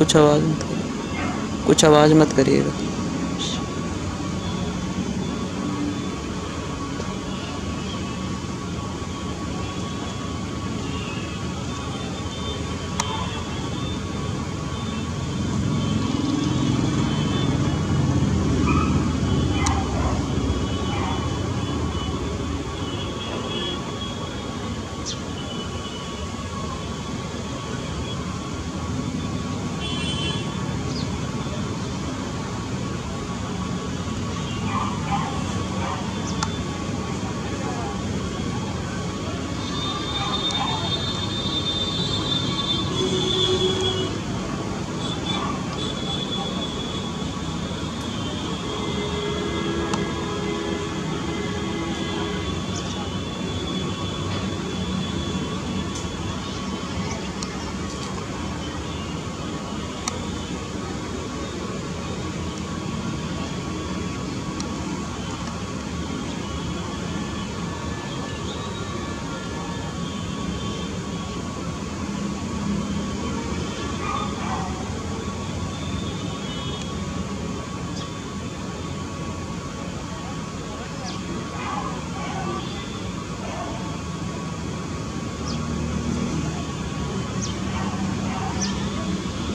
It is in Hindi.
कुछ आवाज़ मत कुछ आवाज़ मत करिएगा।